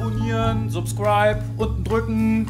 abonnieren, subscribe, unten drücken.